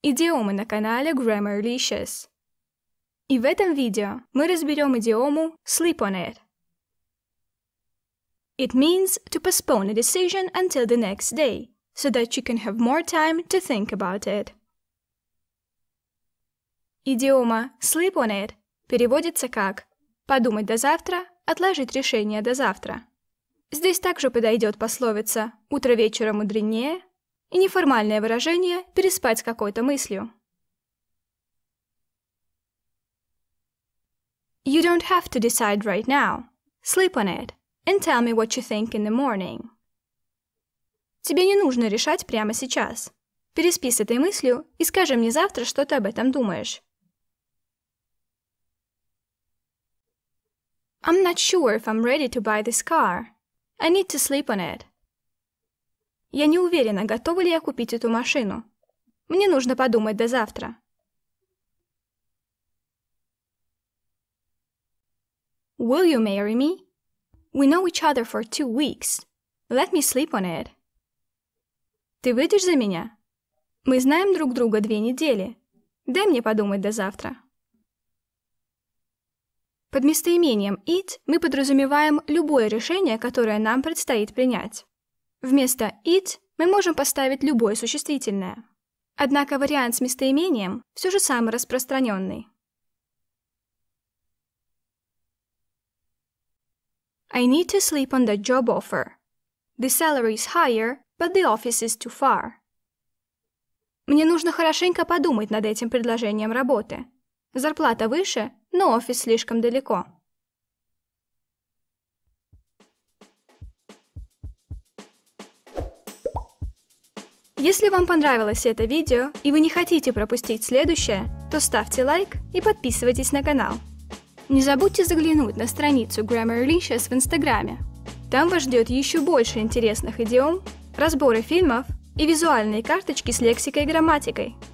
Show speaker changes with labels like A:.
A: Идиомы на канале Grammarlicious. И в этом видео мы разберем идиому sleep on it. It means to postpone a decision until the next day, so that you can have more time to think about it. Идиома sleep on it переводится как «подумать до завтра, отложить решение до завтра». Здесь также подойдет пословица «утро вечера мудренее» и неформальное выражение «переспать с какой-то мыслью». You don't have to decide right now. Sleep on it and tell me what you think in the morning. Тебе не нужно решать прямо сейчас. Переспи с этой мыслью и скажи мне завтра, что ты об этом думаешь. I'm not sure if I'm ready to buy this car. I need to sleep on it. Я не уверена, готова ли я купить эту машину. Мне нужно подумать до завтра. Will you marry me? We know each other for two weeks. Let me sleep on it. Ты выйдешь за меня? Мы знаем друг друга две недели. Дай мне подумать до завтра. Под местоимением it мы подразумеваем любое решение, которое нам предстоит принять. Вместо it мы можем поставить любое существительное. Однако вариант с местоимением все же самый распространенный. I need to sleep on that job offer. The salary is higher, but the office is too far. Мне нужно хорошенько подумать над этим предложением работы. Зарплата выше, но офис слишком далеко. Если вам понравилось это видео и вы не хотите пропустить следующее, то ставьте лайк и подписывайтесь на канал. Не забудьте заглянуть на страницу Grammarlicious в Инстаграме. Там вас ждет еще больше интересных идиом, разборы фильмов и визуальные карточки с лексикой и грамматикой –